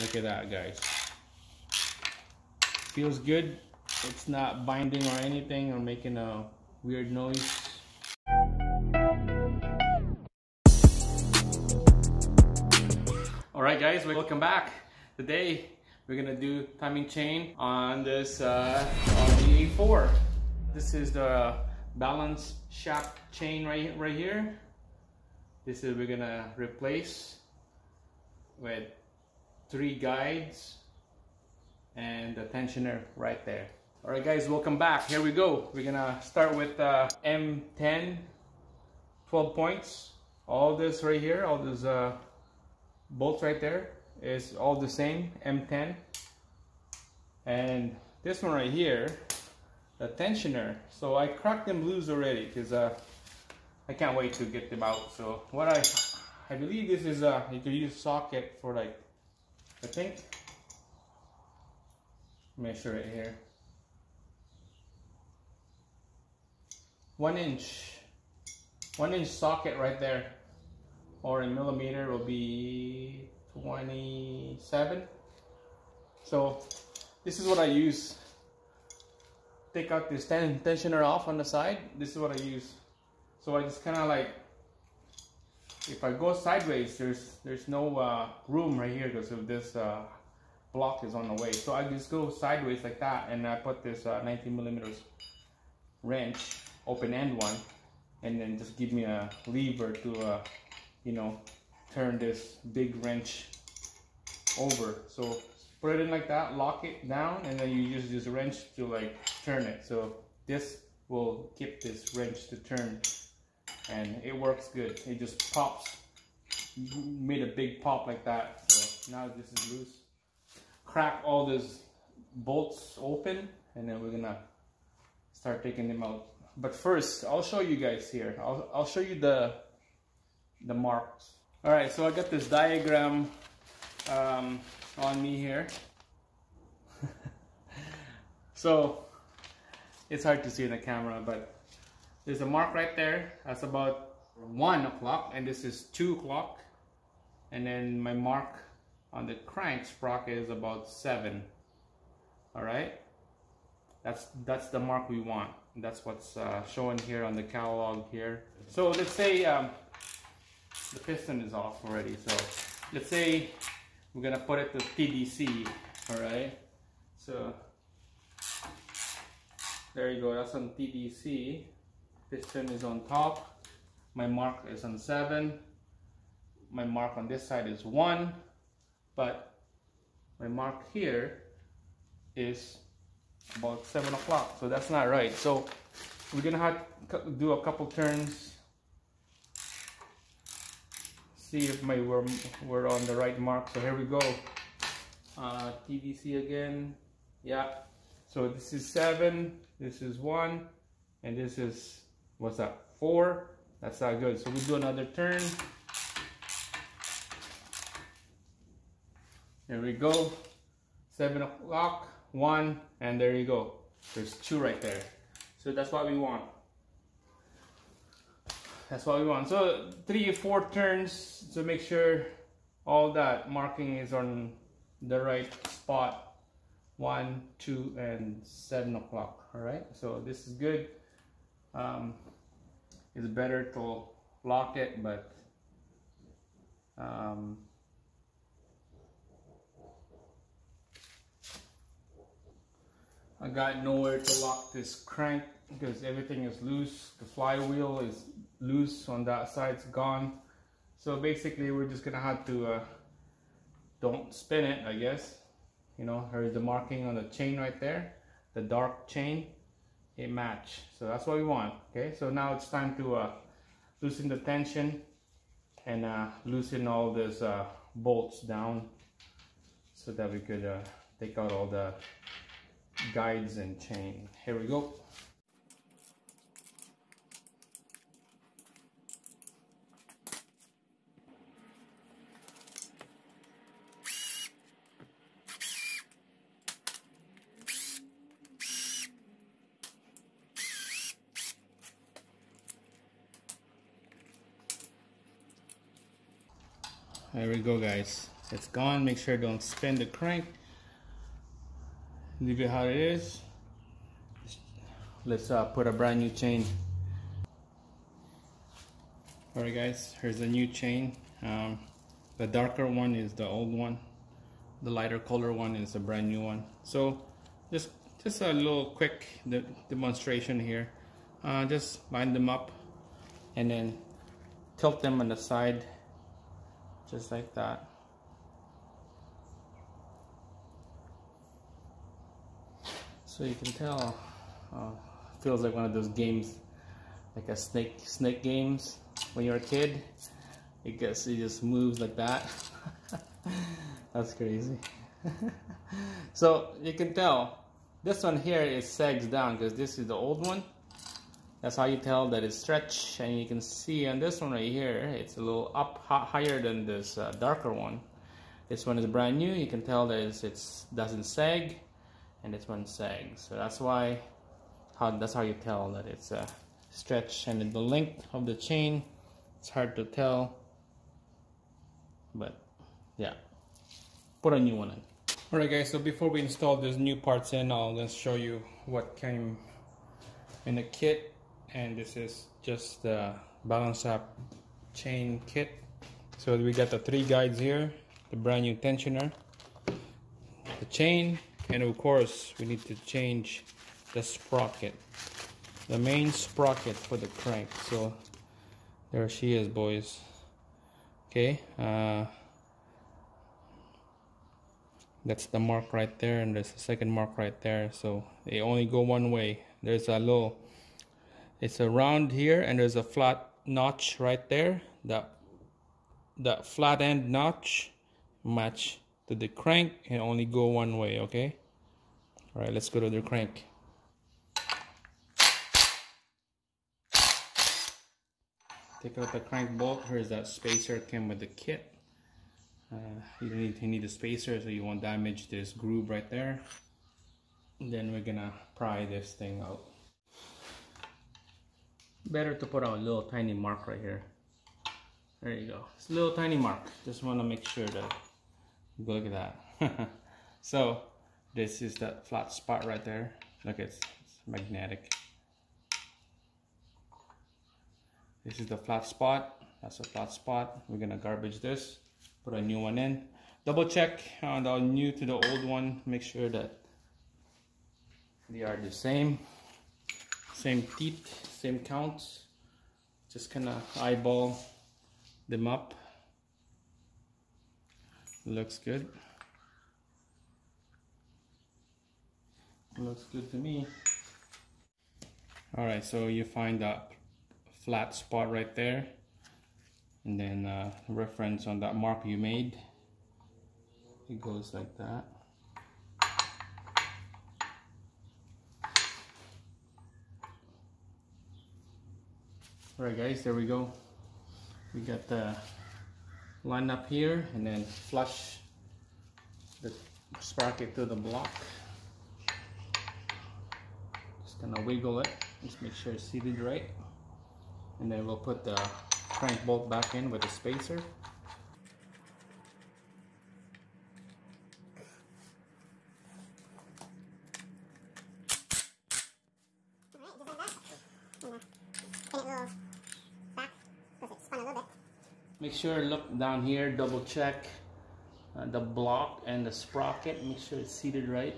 Look at that, guys. Feels good. It's not binding or anything or making a weird noise. Alright guys, welcome back. Today we're gonna do timing chain on this uh, on the A4. This is the balance shaft chain right, right here. This is we're gonna replace with three guides and the tensioner right there. All right guys, welcome back. Here we go. We're gonna start with uh, M10, 12 points. All this right here, all these uh, bolts right there is all the same, M10. And this one right here, the tensioner. So I cracked them loose already because uh, I can't wait to get them out. So what I, I believe this is, uh, you can use socket for like, I think, measure it here. One inch, one inch socket right there, or in millimeter will be 27. So this is what I use. Take out this ten tensioner off on the side. This is what I use. So I just kind of like, if I go sideways, there's there's no uh, room right here because of this uh, block is on the way. So I just go sideways like that and I put this uh, 19 millimeters wrench, open end one, and then just give me a lever to, uh, you know, turn this big wrench over. So put it in like that, lock it down, and then you use this wrench to like turn it. So this will keep this wrench to turn and it works good. It just pops, made a big pop like that. So now this is loose. Crack all these bolts open and then we're gonna start taking them out. But first I'll show you guys here. I'll, I'll show you the the marks. All right so I got this diagram um, on me here. So it's hard to see in the camera but there's a mark right there. That's about one o'clock and this is two o'clock. And then my mark on the crank sprocket is about seven. All right? That's that's the mark we want. That's what's uh, showing here on the catalog here. So let's say um, the piston is off already. So let's say we're gonna put it to TDC all right? So there you go. That's on TDC piston is on top. My mark is on 7 my mark on this side is 1 but my mark here is about 7 o'clock so that's not right. So we're gonna have to do a couple turns see if my we're, we're on the right mark. So here we go. Uh, TDC again. Yeah. So this is 7 this is 1 and this is what's that 4 that's not good so we do another turn There we go. Seven o'clock, one, and there you go. There's two right there. So that's what we want. That's what we want. So three or four turns to make sure all that marking is on the right spot. One, two, and seven o'clock. All right. So this is good. Um, it's better to lock it, but um, I got nowhere to lock this crank because everything is loose. The flywheel is loose on that side, it's gone. So basically we're just gonna have to, uh, don't spin it, I guess. You know, here's the marking on the chain right there, the dark chain, it match. So that's what we want, okay? So now it's time to uh, loosen the tension and uh, loosen all these uh, bolts down so that we could uh, take out all the guides and chain. Here we go. There we go guys. it's gone. Make sure don't spin the crank. Leave it how it is. Let's uh, put a brand new chain. Alright guys. Here's a new chain. Um, the darker one is the old one. The lighter color one is a brand new one. So just just a little quick de demonstration here. Uh, just line them up and then tilt them on the side just like that. So you can tell uh, feels like one of those games like a snake snake games. When you're a kid it gets it just moves like that. That's crazy. So you can tell this one here is sags down because this is the old one that's how you tell that it's stretched and you can see on this one right here it's a little up higher than this uh, darker one. This one is brand new. You can tell that it's, it's doesn't sag and this one sags. So that's why how that's how you tell that it's a uh, stretch. And the length of the chain it's hard to tell. But yeah. Put a new one in. Alright guys so before we install these new parts in I'll just show you what came in the kit and this is just the balance up chain kit. So we got the three guides here the brand new tensioner the chain and of course we need to change the sprocket the main sprocket for the crank. So there she is boys. Okay uh, that's the mark right there and there's a second mark right there. So they only go one way. There's a little it's a round here and there's a flat notch right there that that flat end notch match to the crank and only go one way okay all right let's go to the crank Take out the crank bolt. Here's that spacer came with the kit. Uh, you need you need a spacer so you won't damage this groove right there. And then we're gonna pry this thing out. Better to put a little tiny mark right here. There you go. It's a little tiny mark. Just want to make sure that look at that. so this is that flat spot right there. Look, it's, it's magnetic. This is the flat spot. That's a flat spot. We're gonna garbage this, put a new one in. Double check on the new to the old one. Make sure that they are the same. Same teeth, same counts. Just kind of eyeball them up. Looks good. Looks good to me. All right, so you find that flat spot right there and then uh, reference on that mark you made it goes like that alright guys there we go. We got the line up here and then flush the sprocket to the block. Just gonna wiggle it just make sure it's seated right. And then we'll put the crank bolt back in with a spacer Make sure look down here, double check uh, the block and the sprocket, make sure it's seated right.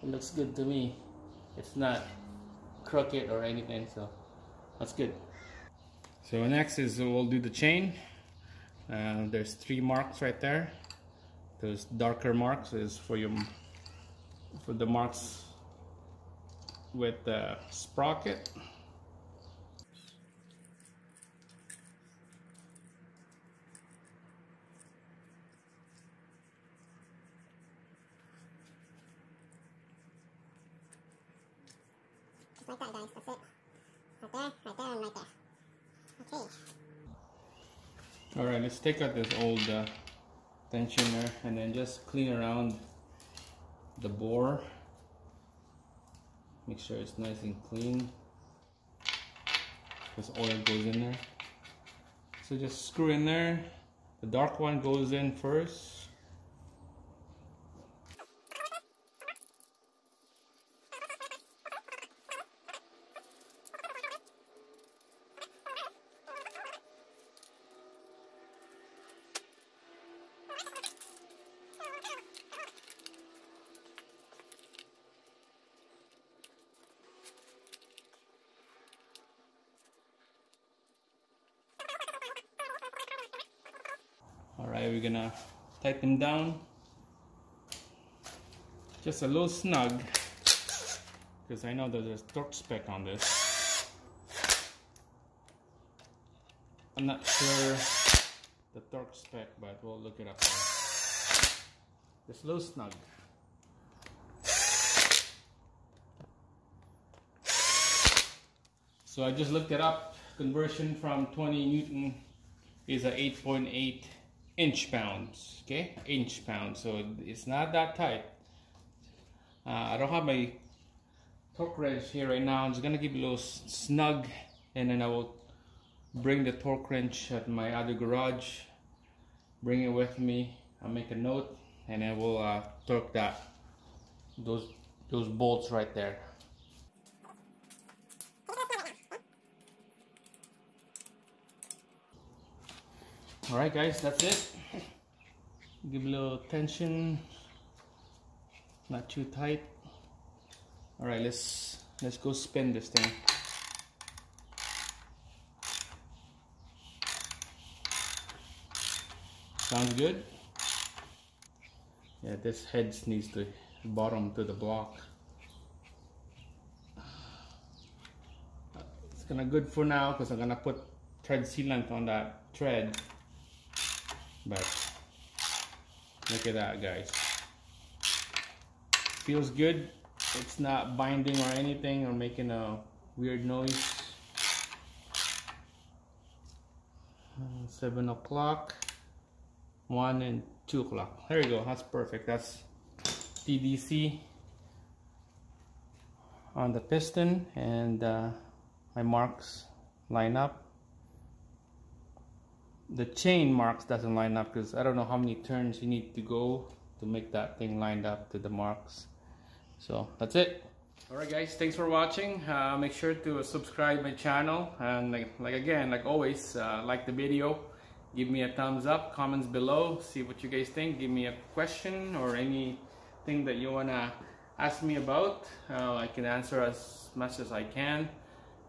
It looks good to me. It's not crooked or anything so that's good. So next is we'll do the chain. Uh, there's three marks right there. Those darker marks is for your for the marks with the sprocket like that guys, that's it. Right there, right there, and right there. Okay. Alright, let's take out this old uh, tensioner and then just clean around the bore. Make sure it's nice and clean. Because oil goes in there. So just screw in there The dark one goes in first. We're gonna tighten down just a little snug because I know there's torque spec on this. I'm not sure the torque spec, but we'll look it up. Just a little snug. So I just looked it up. Conversion from 20 Newton is a 8.8 inch pounds. Okay, inch pounds. So it's not that tight. Uh, I don't have my torque wrench here right now. I'm just gonna give it a little snug, and then I will bring the torque wrench at my other garage. Bring it with me. I'll make a note, and I will uh, torque that those those bolts right there. All right guys that's it. Give a little tension. Not too tight. All right let's let's go spin this thing. Sounds good? Yeah this head needs to bottom to the block. It's gonna good for now because I'm gonna put thread sealant on that thread but look at that guys. Feels good. It's not binding or anything or making a weird noise. Uh, seven o'clock. One and two o'clock. There you go. That's perfect. That's TDC on the piston and uh, my marks line up the chain marks doesn't line up because I don't know how many turns you need to go to make that thing lined up to the marks. So that's it. Alright guys thanks for watching. Uh, make sure to subscribe my channel and like, like again like always uh, like the video. Give me a thumbs up comments below see what you guys think. Give me a question or anything that you wanna ask me about. Uh, I can answer as much as I can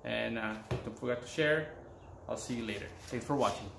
and uh, don't forget to share. I'll see you later. Thanks for watching